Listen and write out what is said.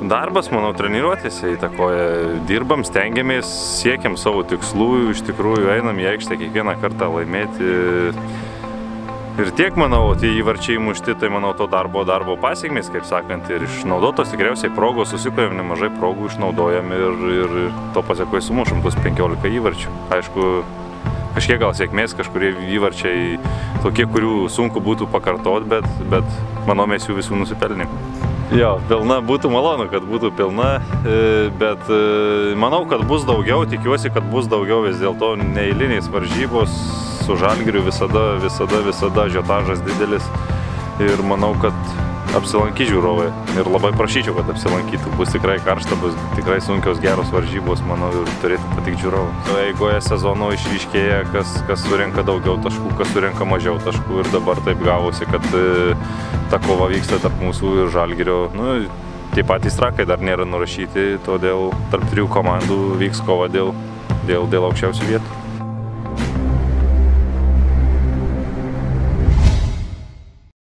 Darbas, manau, treniruotėse įtakoja. Dirbam, stengiamės, siekiam savo tikslų, iš tikrųjų einam į aikštę kiekvieną kartą laimėti. Ir tiek, manau, tie įvarčiai mušti, tai manau, to darbo, darbo pasiekmės, kaip sakant, ir išnaudotos tikriausiai progos, susikojam nemažai progų, išnaudojam ir, ir, ir to pasiekoje sumušam tuos 15 įvarčių. Aišku, kažkiek gal sėkmės, kažkurie įvarčiai tokie, kurių sunku būtų pakartoti, bet, bet manau, mes jų visų nusipelnėm. Jo, pilna būtų malonu, kad būtų pilna, e, bet e, manau, kad bus daugiau, tikiuosi, kad bus daugiau vis dėlto neįliniais varžybos. Su žalgiriu visada, visada, visada žiotažas didelis. Ir manau, kad apsilanky žiūrovai ir labai prašyčiau, kad apsilankytų, bus tikrai karšta, bus tikrai sunkios geros varžybos, manau, ir turėtų patikti žiūrovai. Eigoje sezono išryškėja, kas, kas surenka daugiau taškų, kas surenka mažiau taškų ir dabar taip gavosi, kad e, ta kova vyksta tarp mūsų ir žalgirio. Nu, tie patys trakai dar nėra nurašyti, todėl tarp trijų komandų vyks kova dėl, dėl, dėl aukščiausių vietų.